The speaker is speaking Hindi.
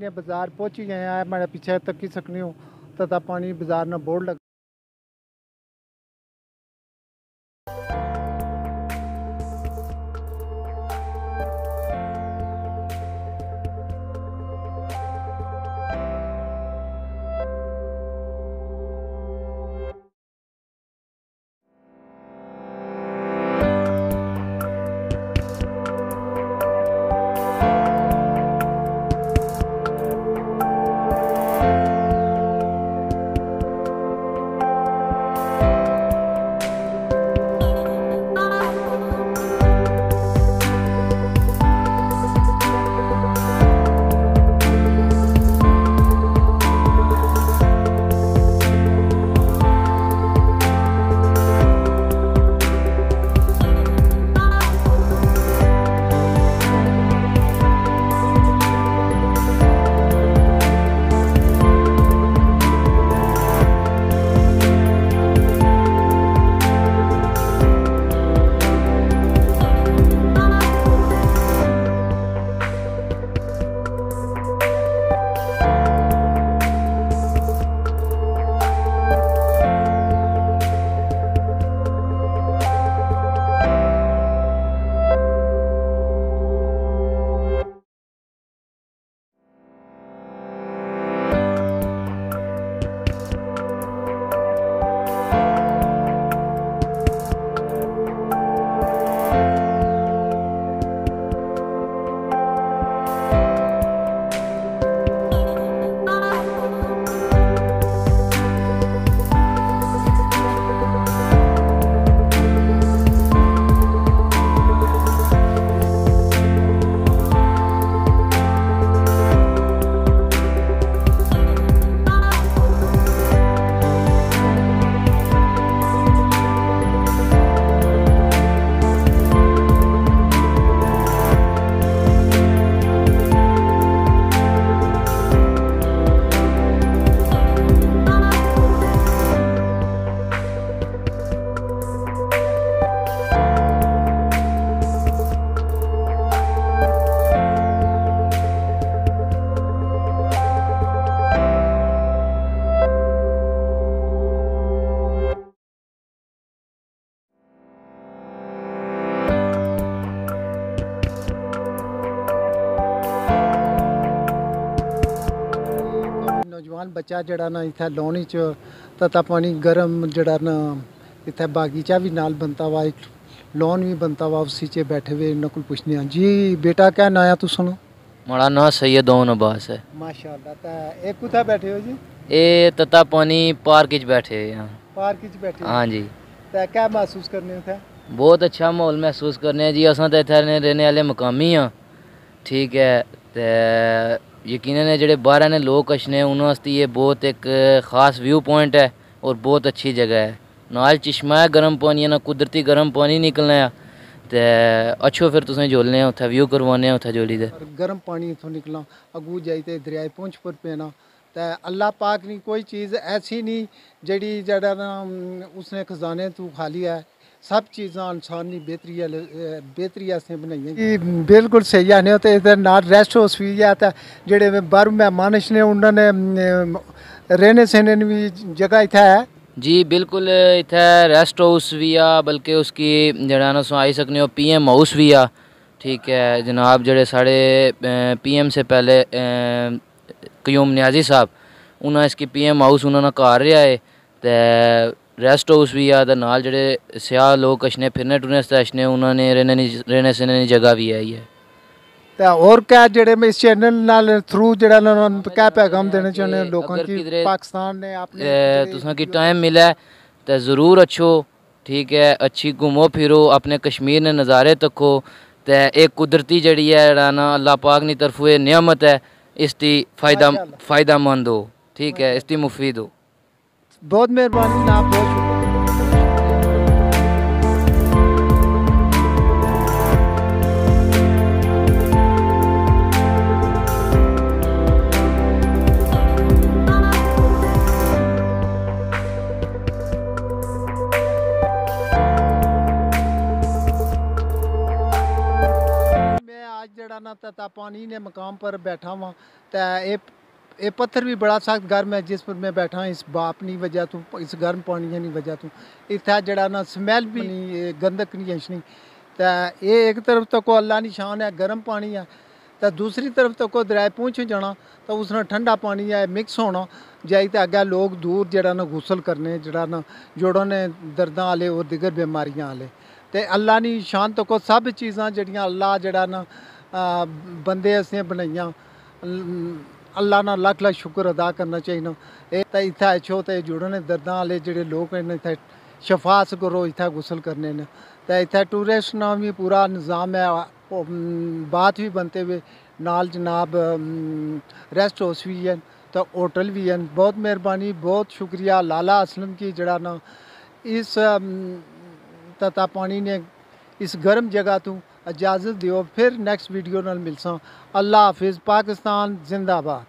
ने बाज़ार पहुँच गए हैं मैं पीछे तक ही सकनी हूँ तथा पानी बाज़ार बच्चा जड़ा ना इतना लाउने तत्ता पानी गर्म जड़ा ना इत्थे बागीचा भी नाल बनता हुआ लॉन भी बनता हुआ उसी चे बैठे हुए इनको पूछने जी बेटा क्या नाया तू सुनो? माड़ा ना सैयद ओन अब्बास है माशाल्लाह एक कुथा बैठे हो जी? ए तत्ता पानी पार्क च बैठे हैं पार्क च बैठे हाँ जी। ते क्या महसूस करने हो बहुत अच्छा माहौल महसूस करने जी। असा तो इतने रहने वाले मकामी हाँ ठीक है तो यकीनन जेह्ड़े बाह्रै ने लोक अच्छने उ'नें आस्तै ये बहुत एक खास व्यू पॉइंट है और बहुत अच्छी जगह है। नाल चश्मा है, गर्म पानी ना कुदरती गर्म पानी निकलना है। ते, अच्छो फिर तुसें जोलने उत्थै व्यू करवाने उत्थै जोली दे। गर्म पानी इथों निकला अगू जाइते दरियाए पुंछ पर पैना। ते अल्लाह पाक नी कोई चीज़ ऐसी नहीं जड़ी जड़ा ना उसने खजाने तू खाली है। सब चीज़ां इंसान नी बेहतरी बेहतरी आस्ते बनाइयाँ बिल्कुल सही आने ते इधर नाल रेस्ट हाउस भी है ते जेह्ड़े बाहरों मेहमान ने उन्होंने रहने सहने भी जगह इत्थै है? जी बिल्कुल इत्थै रेस्ट हाउस भी आ बल्कि उसकी जेह्ड़ा ना आई सकने हो पीएम हाउस भी आ। ठीक है जनाब जेह्ड़े साढ़े पीएम से पहले क्यूम न्याजी साहब उन्हें इसकी पीएम हाउस उन्होंने घर रेहा है ते रेस्ट हाउस भी ते नाल जेह्ड़े स्याह लोक अच्छने फिरने टुरने अच्छने उन्होंने रहने रहने सहने दी जगह भी है ही है ते और क्या मैं इस चैनल नाल थ्रू ना क्या पैगाम देना लोगों की किधरे- पाकिस्तान ने अपने गी टाइम मिले ते ज़रूर अच्छो ठीक है अच्छी घूमो फिरो अपने कश्मीर ने नज़ारे तको ते एह् कुदरती जेह्ड़ी है ना अल्लाह पाक दी तरफों नियामत है इसकी फ़ायदा माशाअल्लाह। फायदामंद हो ठीक है इसदी मुफीद हो बहुत मेहरबानी, ना बहुत शुक्रिया। ना तता पानी ने मकाम पर बैठा हुआ तो ये ये पत्थर भी बड़ा सख्त गर्म है जिस पर मैं बैठा इस बाप नी वजह तो इस गर्म पानी नी वजह तो। इतना जड़ा ना स्मैल भी नहीं गंदक नहीं अछनी तो ये एक तरफ़ तो को अल्लाह निशान है गर्म पानी है। तो दूसरी तरफ़ तो को दरिया पहुँच जाना तो उसने ठंडा पानी है मिक्स होना। जाई तो अग्गे लोग दूर जड़ा ना गुसल करने जड़ा ना जोड़ों ने दर्दां आले और दिगर बीमारियाँ आले। ते अल्लाह नी शान तो को सब चीज़ां जड़ियाँ अल्लाह जड़ा ना बंदे असें बनाइयाँ। अल्लाह ना लख लख शुक्र अदा करना चाहिए एह् ते अच्छो ते जुड़े ने दर्दां आले जेह्ड़े लोक न, इत्थै शफास करो, इत्थै गुसल करने न। ते टूरिस्ट ना भी पूरा निज़ाम है बात भी बनते हुए नाल जनाब रेस्ट हाउस भी है तो होटल भी हैं बहुत मेहरबानी, बहुत शुक्रिया। लाला असलम की जड़ा ना इस तता पानी ने इस गर्म जगह तू इजाज़त दियो। फिर नैक्सट वीडियो न मिलसा। अल्लाह हाफिज़ पाकिस्तान जिंदाबाद।